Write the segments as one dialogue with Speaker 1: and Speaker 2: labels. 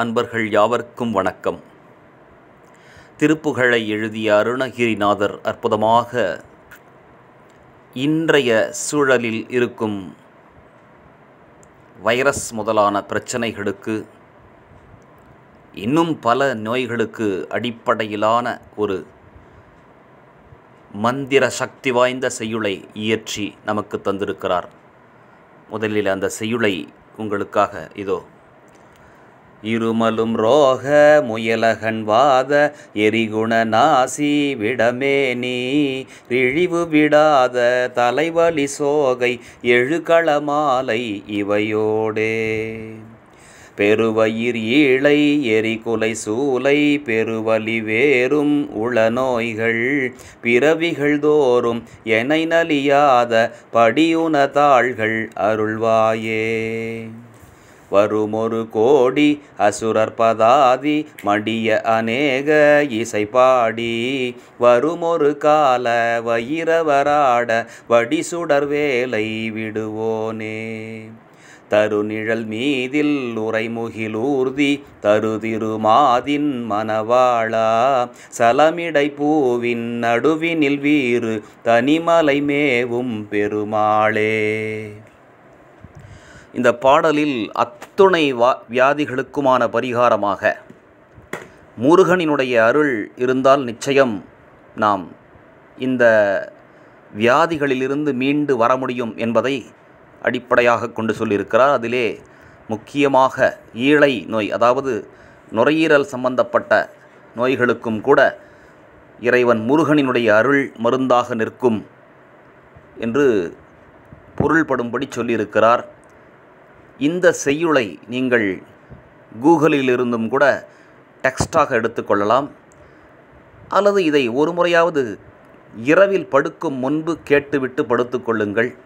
Speaker 1: அன்பர்கள் யாவர்க்கும் வணக்கம். திருப்புகழை எழுதிய அருணகிரிநாதர் அற்புதமாக இன்றைய சூழலில் இருக்கும் வைரஸ் முதலான பிரச்சனைகளுக்கு இன்னும் பல நோய்களுக்கு அடிப்படையிலான ஒரு மந்திர சக்தி வாய்ந்த செய்யுளை இயற்றி நமக்கு தந்திருக்கிறார். முதலில் அந்த செய்யுளை உங்களுக்காக இதோ இருமலும் ரோக முயலகன் வாத எரிகுண நாசி விடமேனி இழிவு விடாத தலைவலி சோகை எழுகளமாலை இவையோடே. பெருவயிர் ஈழை எரிகுலை சூலை பெருவலி வேறும் உளநோய்கள் பிறவிகள் தோறும் எனை நலியாத படியுன தாள்கள் அருள்வாயே. வருமொரு கோடி அசுரர் பதாதி மடிய அநேக இசை பாடி வருமொரு கால வயிரவராட வடிசுடர் வேலை விடுவோனே. தருநிழல் மீதில் உரைமுகிலூர்தி தருதிருமாதின் மணவாளா. சலமிடை பூவின் நடுவினில் வீறு தனிமலை மேவும் பெருமாளே. இந்த பாடலில் அத்துணை வா வியாதிகளுக்குமான பரிகாரமாக முருகனினுடைய அருள் இருந்தால் நிச்சயம் நாம் இந்த வியாதிகளிலிருந்து மீண்டு வர முடியும் என்பதை அடிப்படையாக கொண்டு சொல்லியிருக்கிறார். அதிலே முக்கியமாக ஈழை நோய் அதாவது நுரையீரல் சம்பந்தப்பட்ட நோய்களுக்கும் கூட இறைவன் முருகனினுடைய அருள் மருந்தாக நிற்கும் என்று பொருள்படும்படி சொல்லியிருக்கிறார். இந்த செய்யுளை நீங்கள் கூகுளில் இருந்தும் கூட டெக்ஸ்டாக எடுத்துக்கொள்ளலாம். அல்லது இதை ஒரு முறையாவது இரவில் படுக்கும் முன்பு கேட்டுவிட்டு படுத்துக்கொள்ளுங்கள்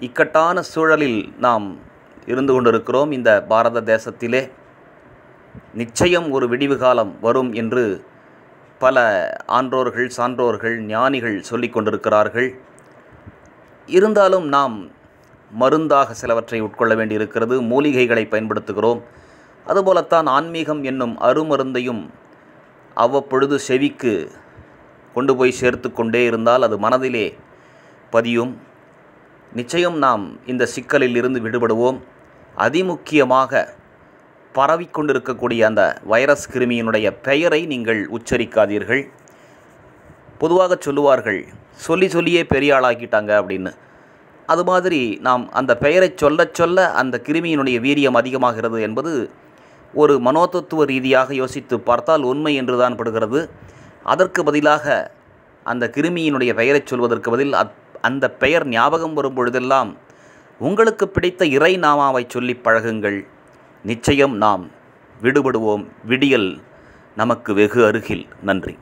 Speaker 1: இக்கட்டான சூழலில் நாம் இருந்து கொண்டிருக்கிறோம் இந்த பாரத தேசத்திலே. நிச்சயம் ஒரு விடிவு காலம் வரும் என்று பல ஆன்றோர்கள் சான்றோர்கள் ஞானிகள் சொல்லிக் கொண்டிருக்கிறார்கள். இருந்தாலும் நாம் மருந்தாக சிலவற்றை உட்கொள்ள வேண்டியிருக்கிறது. மூலிகைகளை பயன்படுத்துகிறோம். அதுபோலத்தான் ஆன்மீகம் என்னும் அருமருந்தையும் அவ்வப்பொழுது செவிக்கு கொண்டு போய் சேர்த்து கொண்டே இருந்தால் அது மனதிலே பதியும். நிச்சயம் நாம் இந்த சிக்கலில் இருந்து விடுபடுவோம். அதிமுக்கியமாக பரவிக்கொண்டிருக்கக்கூடிய அந்த வைரஸ் கிருமியினுடைய பெயரை நீங்கள் உச்சரிக்காதீர்கள். பொதுவாக சொல்லுவார்கள் சொல்லி சொல்லியே பெரிய ஆளாக்கிட்டாங்க அப்படின்னு. அது மாதிரி நாம் அந்த பெயரை சொல்ல சொல்ல அந்த கிருமியினுடைய வீரியம் அதிகமாகிறது என்பது ஒரு மனோதத்துவ ரீதியாக யோசித்து பார்த்தால் உண்மை என்றுதான் படுகிறது. அதற்கு பதிலாக அந்த கிருமியினுடைய பெயரை சொல்வதற்கு பதில் அத் அந்த பெயர் ஞாபகம் வரும் பொழுதெல்லாம் உங்களுக்கு பிடித்த இறை நாமாவை சொல்லி பழகுங்கள். நிச்சயம் நாம் விடுபடுவோம். விடியல் நமக்கு வெகு அருகில். நன்றி.